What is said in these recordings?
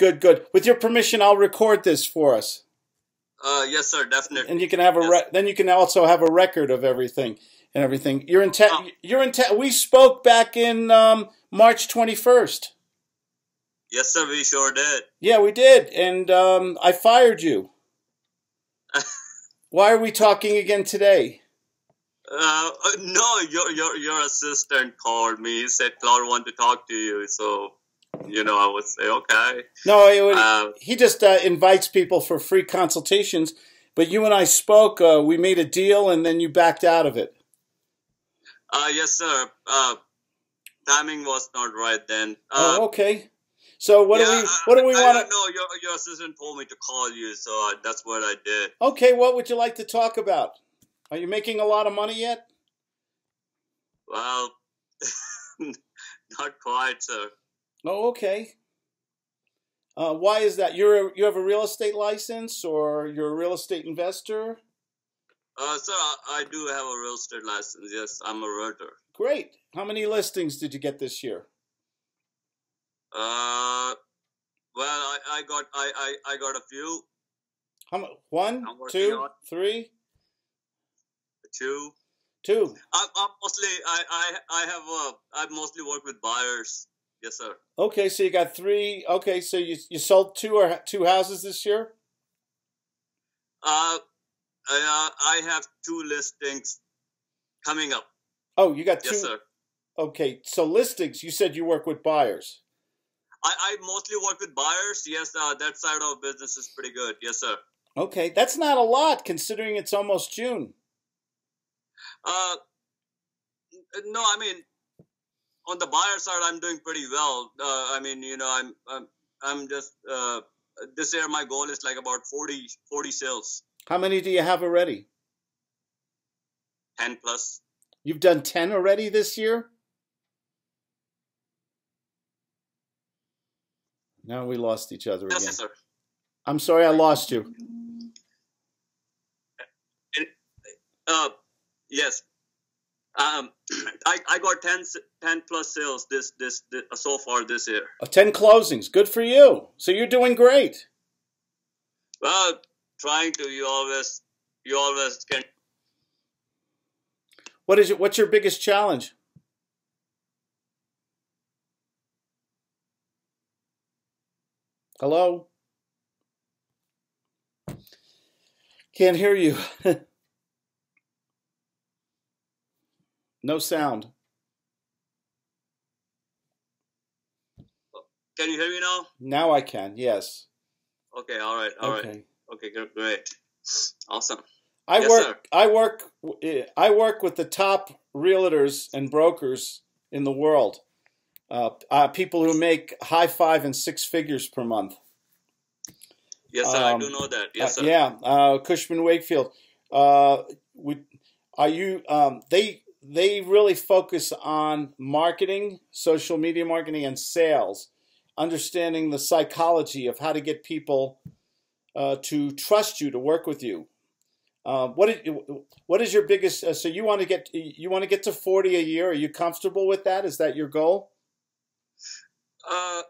Good, good. With your permission, I'll record this for us. Uh, yes, sir, definitely. And you can have a Yes. then you can also have a record of everything and everything. You're in te- Oh. you're in we spoke back in um, March 21st. Yes, sir, we sure did. Yeah, we did. And um, I fired you. Why are we talking again today? Uh, uh, no, your your your assistant called me. He said Claude wanted to talk to you, so you know I would say okay. No, it would, Uh, he just uh, invites people for free consultations. But you and I spoke. Uh, we made a deal, and then you backed out of it. uh, yes, sir. Uh, timing was not right then. Uh, oh, okay. So what yeah, do we what do we want to? know. Your your assistant told me to call you, so that's what I did. Okay, what would you like to talk about? Are you making a lot of money yet? Well, not quite, sir. Oh, okay. Uh, why is that? You're a, you have a real estate license, or you're a real estate investor? Uh, sir, I, I do have a real estate license. Yes, I'm a realtor. Great. How many listings did you get this year? Uh, well, I, I got I, I, I got a few, How mu- One, two, on- three, two. two. I'm, I'm mostly I, I I have a I mostly work with buyers. Yes, sir. Okay, so you got three. Okay, so you you sold two or two houses this year. Uh, I, uh, I have two listings coming up. Oh, you got two. Yes, sir. Okay, so listings. You said you work with buyers. I, I mostly work with buyers. Yes, uh, that side of business is pretty good. Yes, sir. Okay, that's not a lot considering it's almost June. Uh, no, I mean, on the buyer side, I'm doing pretty well. Uh, I mean, you know, I'm I'm, I'm just uh, this year my goal is like about 40, 40 sales, How many do you have already? ten plus. You've done 10 already this year? Now we lost each other Yes, again. sir. I'm sorry I lost you. Uh, yes. Um, I, I got 10, s- 10 plus sales this, this this so far this year. Uh, 10 closings. Good for you. So you're doing great. Well, trying to you always you always can. What is it? What's your biggest challenge? Hello? Can't hear you. no sound. Can you hear me now? Now I can. Yes. Okay. All right. All right. okay. Okay. Great. Awesome. I Yes, work. sir. I work. eh, I work with the top realtors and brokers in the world. Uh, uh, people who make high five and six figures per month. Yes, sir. I Um, do know that. Yes, Uh, sir. yeah, uh, Cushman Wakefield. Uh, would are you? Um, they they really focus on marketing, social media marketing, and sales. Understanding the psychology of how to get people uh, to trust you to work with you. Uh, what is, what is your biggest? Uh, so you want to get you want to get to forty a year? Are you comfortable with that? Is that your goal? Uh,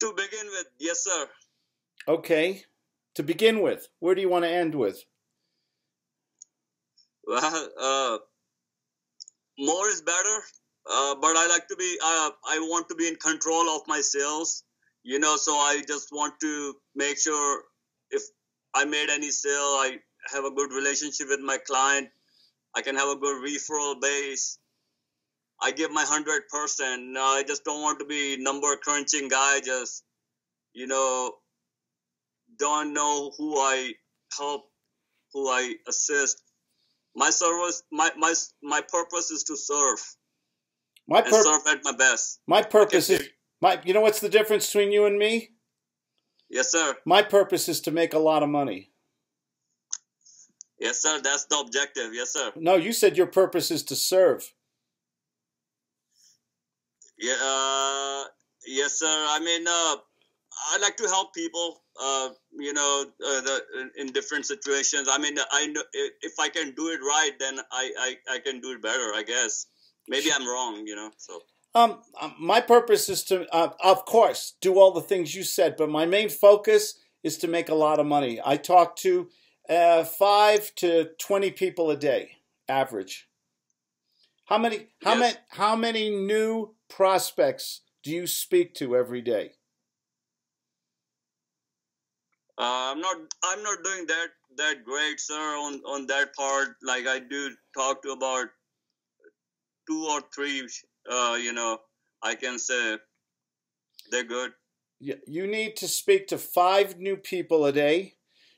to begin with, yes, sir. Okay. To begin with, where do you want to end with? Well, uh, more is better. Uh, but I like to be. Uh, I want to be in control of my sales. You know, so I just want to make sure if I made any sale, I have a good relationship with my client. I can have a good referral base. I give my hundred percent. I just don't want to be number crunching guy. Just you know, don't know who I help, who I assist. My service, my my my purpose is to serve My purpose. serve at my best. My purpose is my. You know what's the difference between you and me? Yes, sir. My purpose is to make a lot of money. Yes, sir. That's the objective. Yes, sir. No, you said your purpose is to serve. Yeah. Uh, yes, sir. I mean, uh, I like to help people. Uh, you know, uh, the in, in different situations. I mean, I know if I can do it right, then I, I I can do it better. I guess. Maybe I'm wrong. You know. So Um, um, my purpose is to, uh, of course, do all the things you said, but my main focus is to make a lot of money. I talk to uh, five to twenty people a day, average. How many? How Yes. many? How many new prospects do you speak to every day? Uh, I'm not. I'm not doing that that great, sir. On on that part, like I do talk to about two or three. Uh, you know, I can say they're good. You you need to speak to five new people a day.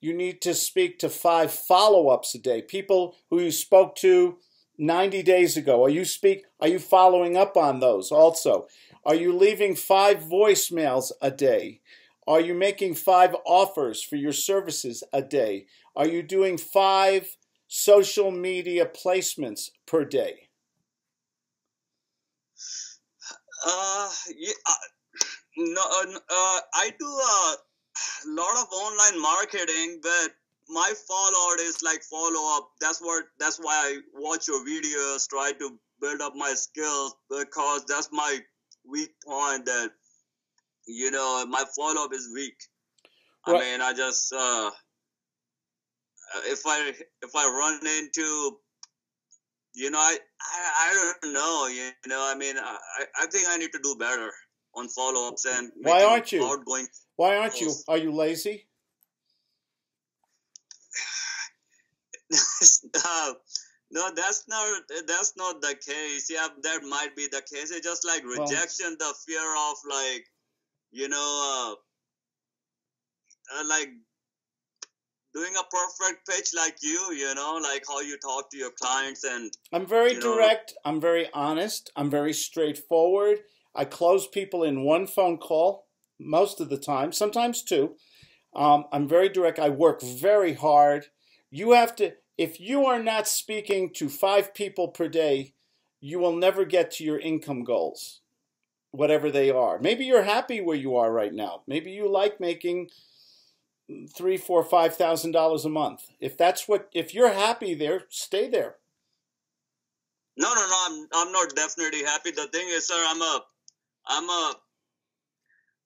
You need to speak to five follow-ups a day. People who you spoke to 90 days ago. Are you speak are you following up on those also? Are you leaving five voicemails a day? Are you making five offers for your services a day? Are you doing five social media placements per day? Uh, yeah, uh, no, uh, uh, I do a lot of online marketing, but my follow is like follow up. That's what. That's why I watch your videos, try to build up my skills because that's my weak point. That you know, my follow up is weak. Right. I mean, I just uh, if I if I run into you know, I, I, I don't know. You know, I mean, I, I think I need to do better on follow ups and Why aren't you? outgoing. Why aren't you? Are you lazy? uh, no, that's not that's not the case. Yeah, that might be the case. It's just like Well- rejection, the fear of like, you know, uh, uh, like doing a perfect pitch like you. You know, like how you talk to your clients and I'm very You know- direct. I'm very honest. I'm very straightforward. I close people in one phone call most of the time, sometimes two. Um, I'm very direct. I work very hard. You have to, if you are not speaking to five people per day, you will never get to your income goals, whatever they are. Maybe you're happy where you are right now. Maybe you like making three, four, five thousand dollars a month. If that's what, if you're happy there, stay there. No, no, no. I'm I'm not definitely happy. The thing is, sir, I'm a, I'm a,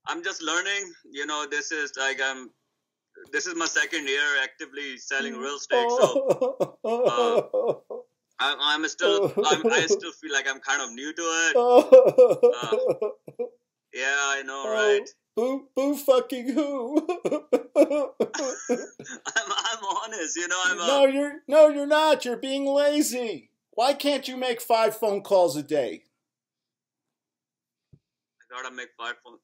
I'm just learning. You know, this is like I'm, this is my second year actively selling real estate. So Oh. I'm, I'm still, I'm, I still feel like I'm kind of new to it. Oh. Yeah, I know, right? Boo, boo, fucking who? I'm, I'm honest. You know, I'm. no, A, you're no, you're not. You're being lazy. Why can't you make five phone calls a day? I gotta make five phone.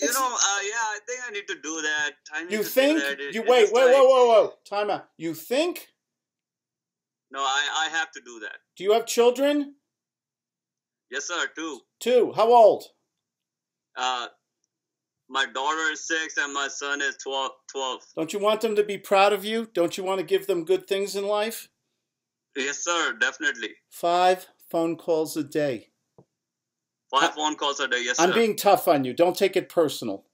You It's- know, uh, yeah, I think I need to do that. You think? that. It- You wait, wait, like- whoa, whoa, whoa. Time out. You think? No, I, I have to do that. Do you have children? Yes, sir. Too. Two. How old? Uh, my daughter is six and my son is 12. 12. Don't you want them to be proud of you? Don't you want to give them good things in life? Yes, sir. Definitely. Five phone calls a day. Five I- phone calls a day. Yes, I'm sir. being tough on you. Don't take it personal.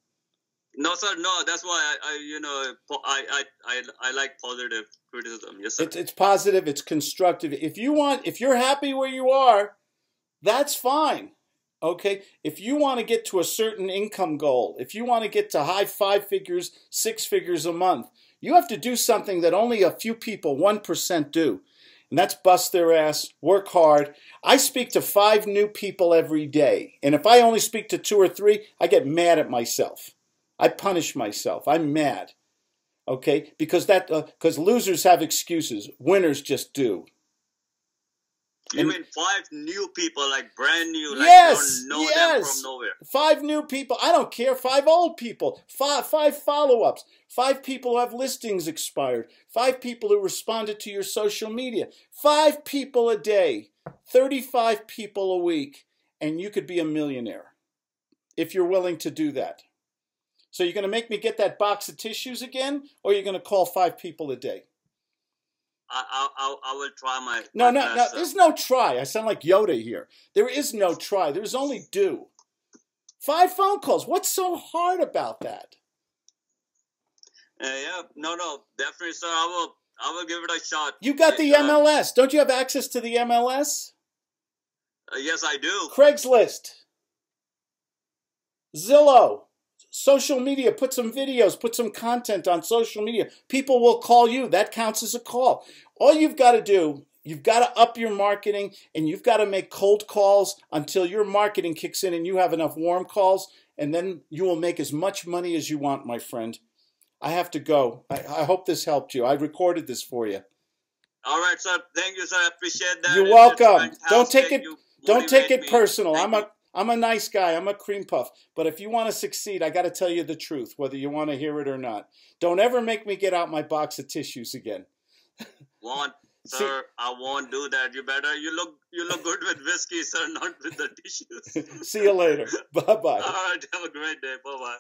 No, sir. No, that's why I, I you know, I, I, I, I like positive criticism. Yes, sir. It's it's positive. It's constructive. If you want, if you're happy where you are, that's fine. Okay. If you want to get to a certain income goal, if you want to get to high five figures, six figures a month, you have to do something that only a few people, one percent, do, and that's bust their ass, work hard. I speak to five new people every day, and if I only speak to two or three, I get mad at myself. I punish myself. I'm mad. Okay, because that uh, because losers have excuses, winners just do. you and- mean five new people, like brand new, like Yes, don't know them from nowhere. Five new people. I don't care. Five old people. Five five follow-ups. Five people who have listings expired. Five people who responded to your social media. Five people a day. 35 people a week and you could be a millionaire if you're willing to do that. So you're going to make me get that box of tissues again or you're going to call five people a day? I, I, I, I will try my. No, no, no. best. There's no try. I sound like Yoda here. There is no try. There's only do. Five phone calls. What's so hard about that? Uh, yeah, no, no, definitely, sir. I will, I will give it a shot. You got the Uh, MLS. Don't you have access to the MLS? Uh, yes, I do. Craigslist, Zillow, social media. Put some videos, put some content on social media. People will call you. That counts as a call. All you've got to do, you've got to up your marketing and you've got to make cold calls until your marketing kicks in and you have enough warm calls, and then you will make as much money as you want, my friend. I have to go. I, I hope this helped you. I recorded this for you. All right, sir. Thank you, sir. I appreciate that. You're welcome. Don't take it. Don't take it personal. Thank I'm a I'm a nice guy. I'm a cream puff. But if you want to succeed, I got to tell you the truth, whether you want to hear it or not. Don't ever make me get out my box of tissues again. won't, See- sir. I won't do that. You better. You look. You look good with whiskey, sir, not with the tissues. See you later. Bye bye. All right. Have a great day. Bye bye.